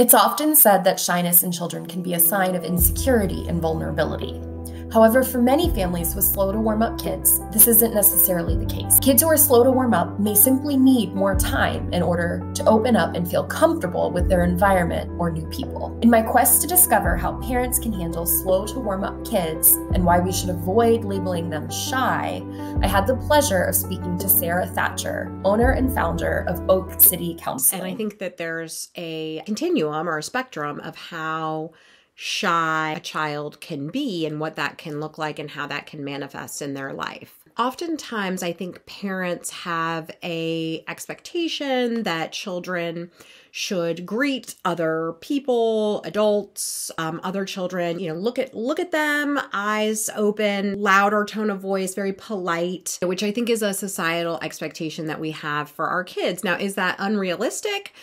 It's often said that shyness in children can be a sign of insecurity and vulnerability. However, for many families with slow to warm up kids, this isn't necessarily the case. Kids who are slow to warm up may simply need more time in order to open up and feel comfortable with their environment or new people. In my quest to discover how parents can handle slow to warm up kids and why we should avoid labeling them shy, I had the pleasure of speaking to Sarah Thatcher, owner and founder of Oak City Council. And I think that there's a continuum or a spectrum of how shy a child can be and what that can look like and how that can manifest in their life. Oftentimes I think parents have a expectation that children should greet other people, adults, um, other children, you know, look at look at them, eyes open, louder tone of voice, very polite, which I think is a societal expectation that we have for our kids. Now, is that unrealistic?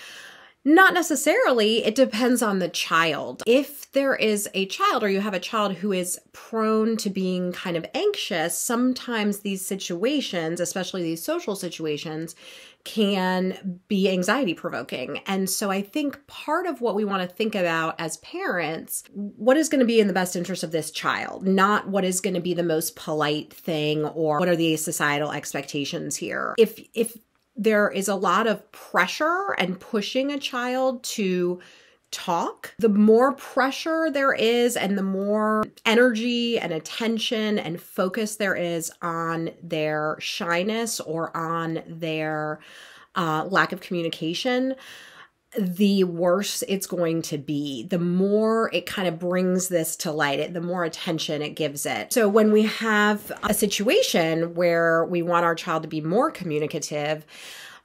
Not necessarily. It depends on the child. If there is a child or you have a child who is prone to being kind of anxious, sometimes these situations, especially these social situations, can be anxiety provoking. And so I think part of what we want to think about as parents, what is going to be in the best interest of this child, not what is going to be the most polite thing or what are the societal expectations here. If if there is a lot of pressure and pushing a child to talk, the more pressure there is and the more energy and attention and focus there is on their shyness or on their uh, lack of communication, the worse it's going to be. The more it kind of brings this to light, it, the more attention it gives it. So when we have a situation where we want our child to be more communicative,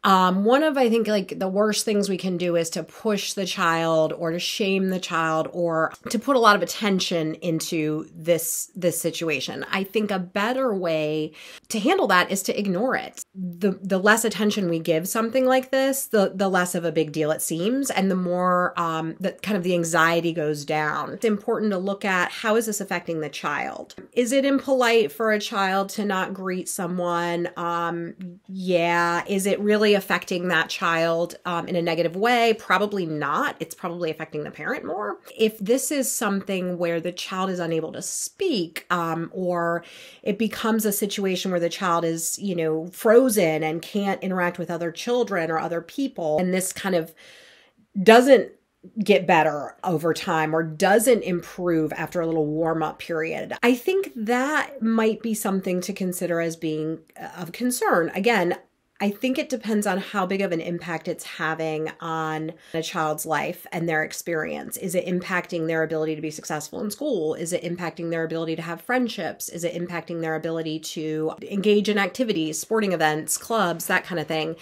um, one of, I think, like the worst things we can do is to push the child or to shame the child or to put a lot of attention into this, this situation. I think a better way to handle that is to ignore it. The, the less attention we give something like this, the, the less of a big deal it seems. And the more, um, that kind of the anxiety goes down. It's important to look at how is this affecting the child? Is it impolite for a child to not greet someone? Um, yeah. Is it affecting that child um, in a negative way? Probably not. It's probably affecting the parent more. If this is something where the child is unable to speak, um, or it becomes a situation where the child is, you know, frozen and can't interact with other children or other people, and this kind of doesn't get better over time or doesn't improve after a little warm up period. I think that might be something to consider as being of concern. Again, I think it depends on how big of an impact it's having on a child's life and their experience. Is it impacting their ability to be successful in school? Is it impacting their ability to have friendships? Is it impacting their ability to engage in activities, sporting events, clubs, that kind of thing?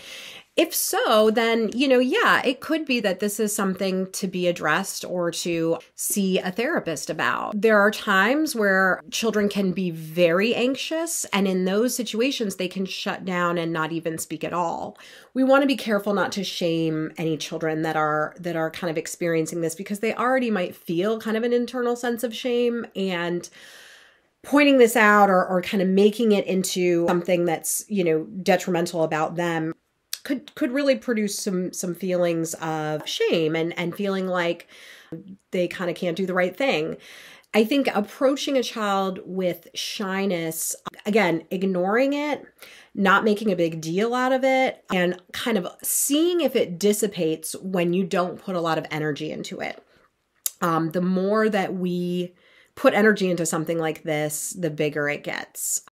If so, then, you know, yeah, it could be that this is something to be addressed or to see a therapist about. There are times where children can be very anxious, and in those situations, they can shut down and not even speak at all. We want to be careful not to shame any children that are that are kind of experiencing this because they already might feel kind of an internal sense of shame and pointing this out or, or kind of making it into something that's you know detrimental about them could could really produce some some feelings of shame and and feeling like they kind of can't do the right thing. I think approaching a child with shyness, again, ignoring it, not making a big deal out of it, and kind of seeing if it dissipates when you don't put a lot of energy into it. Um, the more that we put energy into something like this, the bigger it gets.